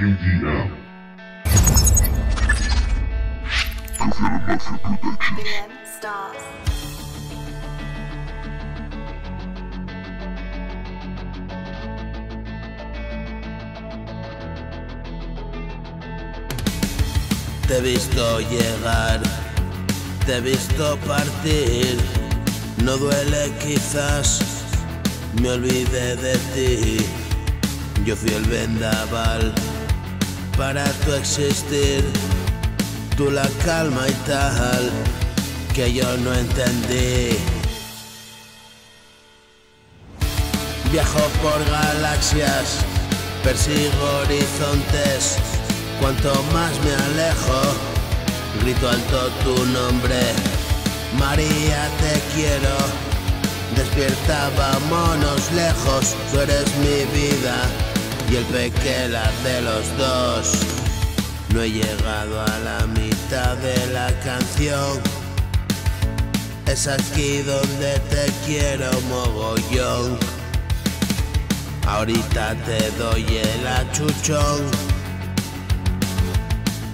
Te he visto llegar, te he visto partir. No duele quizás, me olvidé de ti. Yo fui el vendaval para tu existir. Tú la calma y tal, que yo no entendí. Viajo por galaxias, persigo horizontes. Cuanto más me alejo, grito alto tu nombre. María, te quiero. Despierta, vámonos lejos. Tú eres mi vida y el pequeño de los dos. No he llegado a la mitad de la canción. Es aquí donde te quiero mogollón. Ahorita te doy el achuchón.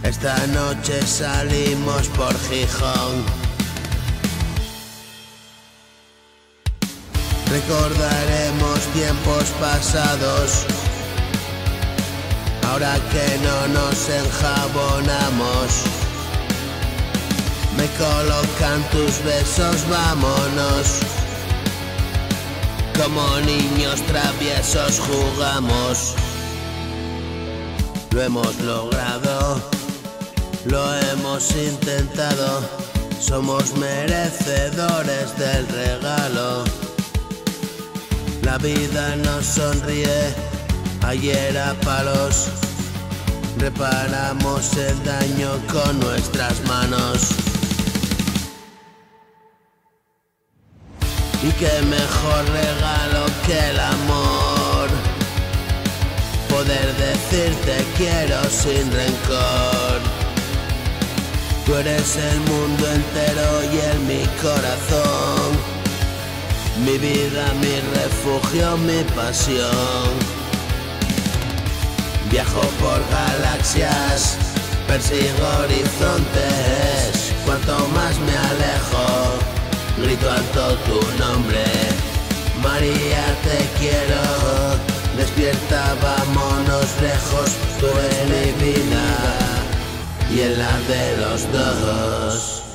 Esta noche salimos por Gijón. Recordaremos tiempos pasados. Ahora que no nos enjabonamos. Me colocan tus besos, vámonos. Como niños traviesos jugamos. Lo hemos logrado, lo hemos intentado. Somos merecedores del regalo. La vida nos sonríe, ayer a palos. Reparamos el daño con nuestras manos. Y qué mejor regalo que el amor. Poder decirte quiero sin rencor. Tú eres el mundo entero y en mi corazón. Mi vida, mi refugio, mi pasión. Viajo por galaxias, persigo horizontes. Cuanto más me alejo, grito alto tu nombre. María, te quiero. Despierta, vámonos lejos. Tú eres mi vida y en la de los dos.